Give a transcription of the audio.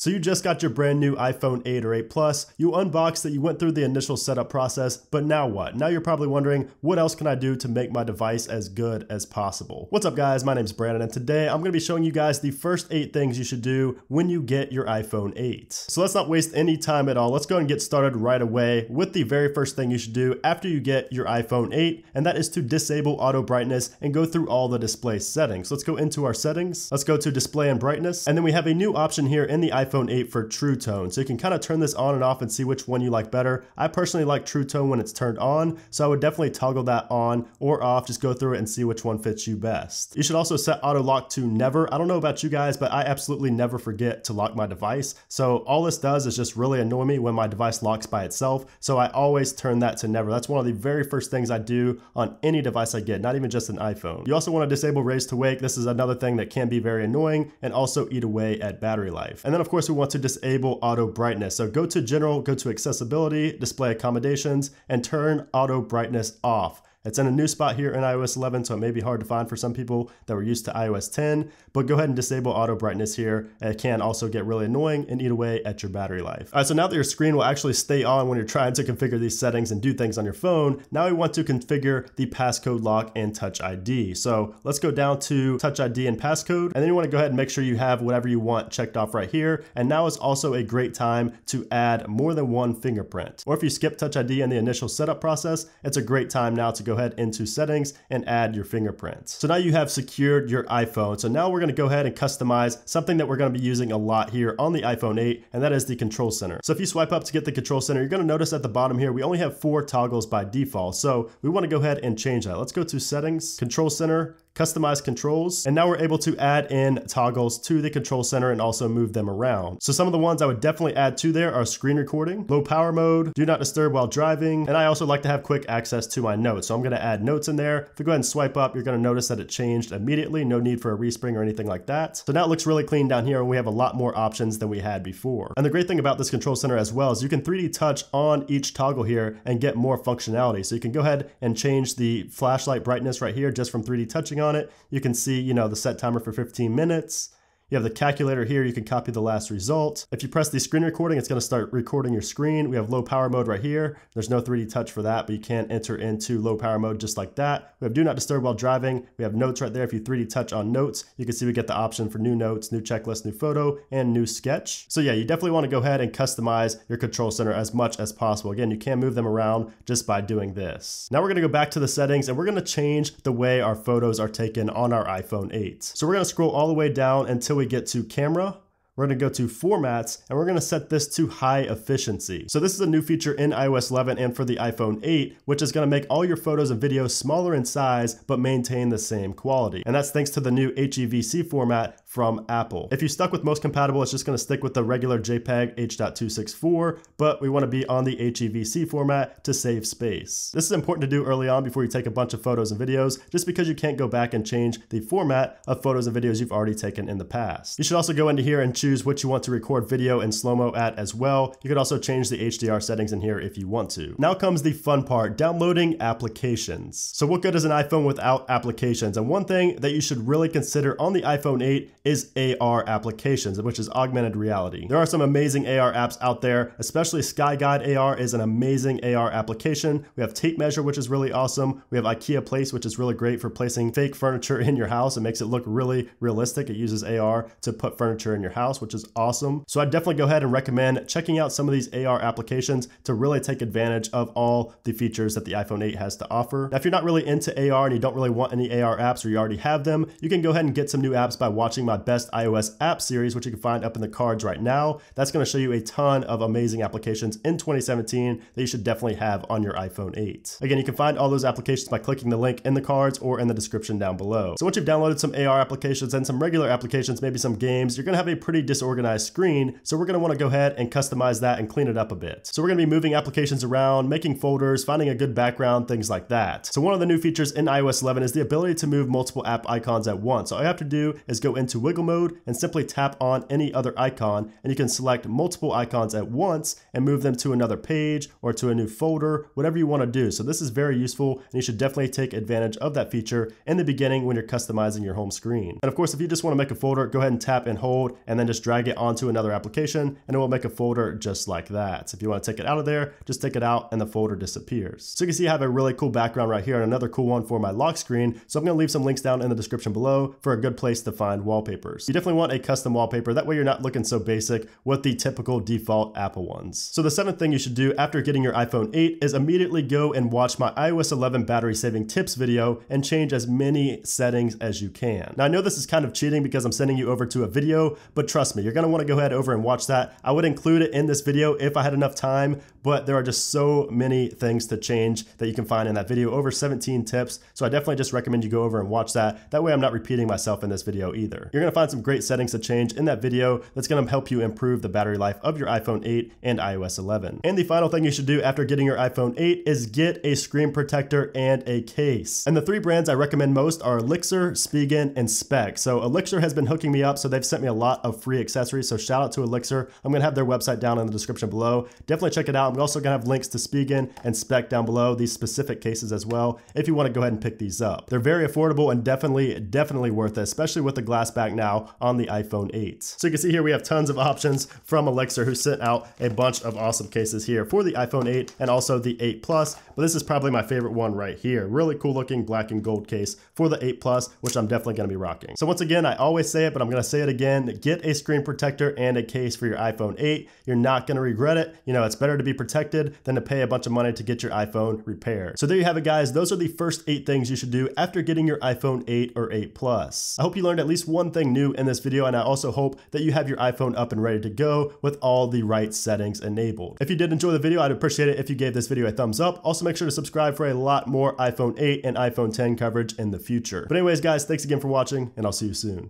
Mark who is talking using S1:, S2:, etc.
S1: So you just got your brand new iPhone 8 or 8 Plus, you unboxed it, you went through the initial setup process, but now what? Now you're probably wondering, what else can I do to make my device as good as possible? What's up guys, my name's Brandon and today I'm gonna be showing you guys the first eight things you should do when you get your iPhone 8. So let's not waste any time at all, let's go and get started right away with the very first thing you should do after you get your iPhone 8, and that is to disable auto brightness and go through all the display settings. Let's go into our settings, let's go to display and brightness, and then we have a new option here in the iPhone iPhone 8 for True Tone. So you can kind of turn this on and off and see which one you like better. I personally like True Tone when it's turned on, so I would definitely toggle that on or off. Just go through it and see which one fits you best. You should also set auto lock to never. I don't know about you guys, but I absolutely never forget to lock my device. So all this does is just really annoy me when my device locks by itself. So I always turn that to never. That's one of the very first things I do on any device I get, not even just an iPhone. You also want to disable raise to wake. This is another thing that can be very annoying and also eat away at battery life. And then of course we want to disable auto brightness. So go to general, go to accessibility, display accommodations, and turn auto brightness off. It's in a new spot here in iOS 11, so it may be hard to find for some people that were used to iOS 10, but go ahead and disable auto brightness here. It can also get really annoying and eat away at your battery life. All right, so now that your screen will actually stay on when you're trying to configure these settings and do things on your phone, now we want to configure the passcode lock and touch ID. So let's go down to touch ID and passcode, and then you wanna go ahead and make sure you have whatever you want checked off right here. And now is also a great time to add more than one fingerprint. Or if you skip touch ID in the initial setup process, it's a great time now to go ahead into settings and add your fingerprints. So now you have secured your iPhone. So now we're gonna go ahead and customize something that we're gonna be using a lot here on the iPhone 8, and that is the control center. So if you swipe up to get the control center, you're gonna notice at the bottom here, we only have four toggles by default. So we wanna go ahead and change that. Let's go to settings, control center, customize controls, and now we're able to add in toggles to the control center and also move them around. So some of the ones I would definitely add to there are screen recording, low power mode, do not disturb while driving, and I also like to have quick access to my notes. So I'm gonna add notes in there. If you go ahead and swipe up, you're gonna notice that it changed immediately, no need for a respring or anything like that. So now it looks really clean down here and we have a lot more options than we had before. And the great thing about this control center as well is you can 3D touch on each toggle here and get more functionality. So you can go ahead and change the flashlight brightness right here just from 3D touching on it. You can see, you know, the set timer for 15 minutes. You have the calculator here, you can copy the last result. If you press the screen recording, it's gonna start recording your screen. We have low power mode right here. There's no 3D touch for that, but you can enter into low power mode just like that. We have do not disturb while driving. We have notes right there. If you 3D touch on notes, you can see we get the option for new notes, new checklist, new photo, and new sketch. So yeah, you definitely wanna go ahead and customize your control center as much as possible. Again, you can move them around just by doing this. Now we're gonna go back to the settings and we're gonna change the way our photos are taken on our iPhone 8. So we're gonna scroll all the way down until we get to camera we're going to go to formats and we're going to set this to high efficiency. So this is a new feature in iOS 11 and for the iPhone 8, which is going to make all your photos and videos smaller in size, but maintain the same quality. And that's thanks to the new HEVC format from Apple. If you stuck with most compatible, it's just going to stick with the regular JPEG H.264, but we want to be on the HEVC format to save space. This is important to do early on before you take a bunch of photos and videos, just because you can't go back and change the format of photos and videos you've already taken in the past. You should also go into here and choose choose what you want to record video and slow-mo at as well. You could also change the HDR settings in here if you want to. Now comes the fun part, downloading applications. So what good is an iPhone without applications? And one thing that you should really consider on the iPhone 8 is AR applications, which is augmented reality. There are some amazing AR apps out there, especially SkyGuide AR is an amazing AR application. We have Tape Measure, which is really awesome. We have IKEA Place, which is really great for placing fake furniture in your house. It makes it look really realistic. It uses AR to put furniture in your house, which is awesome. So I'd definitely go ahead and recommend checking out some of these AR applications to really take advantage of all the features that the iPhone 8 has to offer. Now, if you're not really into AR and you don't really want any AR apps or you already have them, you can go ahead and get some new apps by watching my best iOS app series, which you can find up in the cards right now. That's going to show you a ton of amazing applications in 2017 that you should definitely have on your iPhone 8. Again, you can find all those applications by clicking the link in the cards or in the description down below. So once you've downloaded some AR applications and some regular applications, maybe some games, you're going to have a pretty disorganized screen. So we're going to want to go ahead and customize that and clean it up a bit. So we're going to be moving applications around, making folders, finding a good background, things like that. So one of the new features in iOS 11 is the ability to move multiple app icons at once. So all you have to do is go into wiggle mode and simply tap on any other icon and you can select multiple icons at once and move them to another page or to a new folder, whatever you want to do. So this is very useful and you should definitely take advantage of that feature in the beginning when you're customizing your home screen. And of course, if you just want to make a folder, go ahead and tap and hold and then just drag it onto another application and it will make a folder just like that. So if you want to take it out of there, just take it out and the folder disappears. So you can see I have a really cool background right here and another cool one for my lock screen. So I'm going to leave some links down in the description below for a good place to find wallpapers. You definitely want a custom wallpaper. That way you're not looking so basic with the typical default Apple ones. So the seventh thing you should do after getting your iPhone 8 is immediately go and watch my iOS 11 battery saving tips video and change as many settings as you can. Now I know this is kind of cheating because I'm sending you over to a video, but trust me, you're gonna wanna go ahead over and watch that. I would include it in this video if I had enough time, but there are just so many things to change that you can find in that video, over 17 tips. So I definitely just recommend you go over and watch that. That way I'm not repeating myself in this video either. Gonna find some great settings to change in that video that's gonna help you improve the battery life of your iPhone 8 and iOS 11. And the final thing you should do after getting your iPhone 8 is get a screen protector and a case. And the three brands I recommend most are Olixar, Spigen, and Speck. So Olixar has been hooking me up, so they've sent me a lot of free accessories. So shout out to Olixar. I'm gonna have their website down in the description below. Definitely check it out. I'm also gonna have links to Spigen and Speck down below, these specific cases as well, if you wanna go ahead and pick these up. They're very affordable and definitely, definitely worth it, especially with the glass back now on the iPhone 8. So you can see here we have tons of options from Olixar who sent out a bunch of awesome cases here for the iPhone 8 and also the 8 Plus, but this is probably my favorite one right here. Really cool looking black and gold case for the 8 Plus, which I'm definitely gonna be rocking. So once again, I always say it, but I'm gonna say it again, get a screen protector and a case for your iPhone 8. You're not gonna regret it. You know, it's better to be protected than to pay a bunch of money to get your iPhone repaired. So there you have it guys. Those are the first eight things you should do after getting your iPhone 8 or 8 Plus. I hope you learned at least one thing new in this video and I also hope that you have your iPhone up and ready to go with all the right settings enabled. If you did enjoy the video, I'd appreciate it if you gave this video a thumbs up. Also make sure to subscribe for a lot more iPhone 8 and iPhone 10 coverage in the future. But anyways guys, thanks again for watching and I'll see you soon.